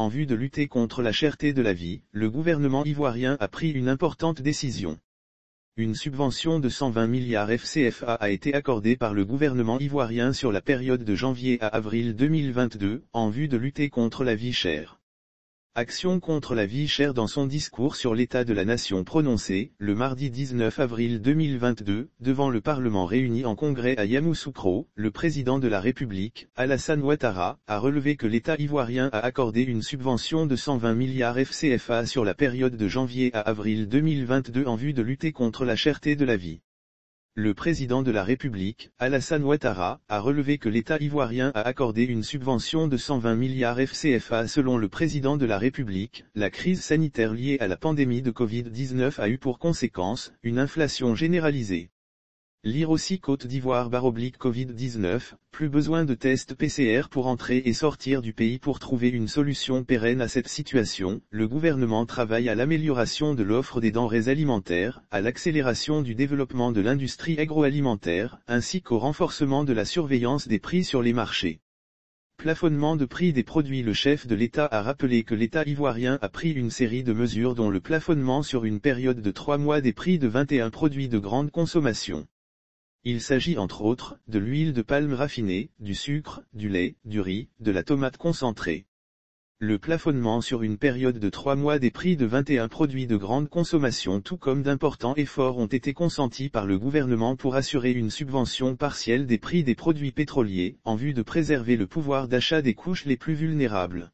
En vue de lutter contre la cherté de la vie, le gouvernement ivoirien a pris une importante décision. Une subvention de 120 milliards FCFA a été accordée par le gouvernement ivoirien sur la période de janvier à avril 2022, en vue de lutter contre la vie chère. Action contre la vie chère dans son discours sur l'état de la nation prononcé, le mardi 19 avril 2022, devant le Parlement réuni en congrès à Yamoussoukro, le président de la République, Alassane Ouattara, a relevé que l'État ivoirien a accordé une subvention de 120 milliards FCFA sur la période de janvier à avril 2022 en vue de lutter contre la cherté de la vie. Le président de la République, Alassane Ouattara, a relevé que l'État ivoirien a accordé une subvention de 120 milliards FCFA selon le président de la République. La crise sanitaire liée à la pandémie de Covid-19 a eu pour conséquence une inflation généralisée. Lire aussi Côte d'Ivoire baroblique Covid-19, plus besoin de tests PCR pour entrer et sortir du pays pour trouver une solution pérenne à cette situation, le gouvernement travaille à l'amélioration de l'offre des denrées alimentaires, à l'accélération du développement de l'industrie agroalimentaire, ainsi qu'au renforcement de la surveillance des prix sur les marchés. Plafonnement de prix des produits Le chef de l'État a rappelé que l'État ivoirien a pris une série de mesures dont le plafonnement sur une période de trois mois des prix de 21 produits de grande consommation. Il s'agit entre autres, de l'huile de palme raffinée, du sucre, du lait, du riz, de la tomate concentrée. Le plafonnement sur une période de trois mois des prix de 21 produits de grande consommation tout comme d'importants efforts ont été consentis par le gouvernement pour assurer une subvention partielle des prix des produits pétroliers, en vue de préserver le pouvoir d'achat des couches les plus vulnérables.